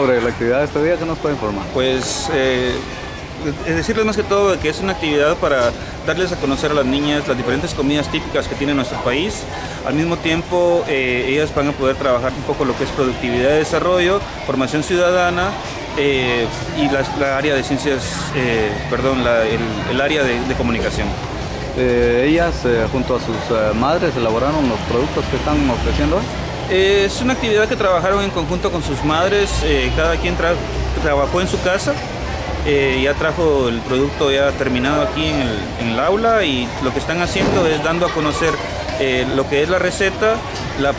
Sobre la actividad de este día, ¿qué nos puede informar? Pues eh, es decirles más que todo que es una actividad para darles a conocer a las niñas las diferentes comidas típicas que tiene nuestro país. Al mismo tiempo, eh, ellas van a poder trabajar un poco lo que es productividad de desarrollo, formación ciudadana eh, y la, área de ciencias, perdón, el, área de, comunicación. ellas, junto a sus madres, elaboraron los productos que están ofreciendo hoy. es una actividad que trabajaron en conjunto con sus madres, cada quien trabajó en su casa eh, ya trajo el producto ya terminado aquí en el, aula y lo que están haciendo es dando a conocer eh, lo que es la receta, la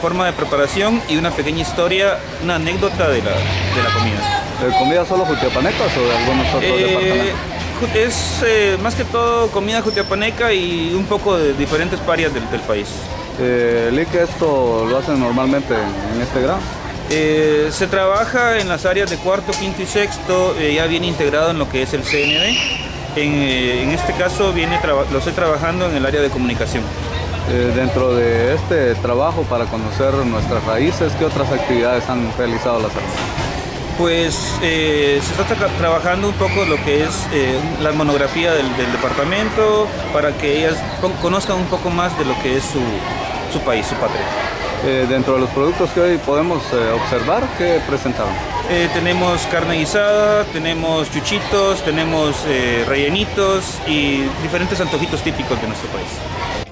forma de preparación y una pequeña historia, una anécdota de la, de la comida. ¿De ¿Comida solo jutiapanecas o de algunos otros eh, departamentos? Es más que todo comida jutiapaneca y un poco de diferentes del, del país. Eh, ¿esto lo hacen normalmente en este grado? Eh, se trabaja en las áreas de cuarto, quinto y sexto, eh, ya viene integrado en lo que es el CNB. Eh, en, este caso viene lo estoy trabajando en el área de comunicación. dentro de este trabajo para conocer nuestras raíces, ¿qué otras actividades han realizado las alumnas? Pues se está trabajando un poco lo que es la monografía del, departamento para que ellas conozcan un poco más de lo que es su, su país, su patria. Eh, dentro de los productos que hoy podemos eh, observar, ¿qué presentaron? Eh, tenemos carne guisada, tenemos chuchitos, tenemos rellenitos y diferentes antojitos típicos de nuestro país.